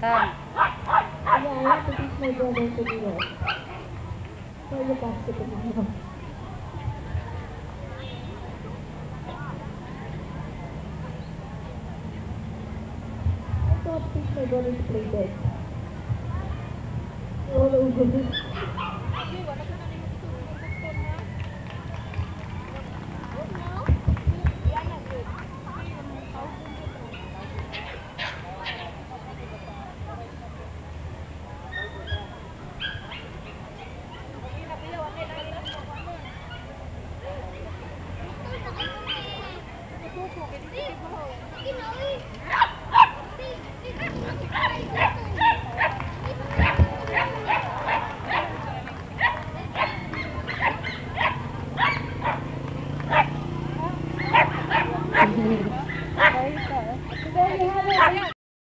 Come. Yeah, I have to teach my brother to do that. Tell the basketball. I thought teach my brother to play dead. All There you have it.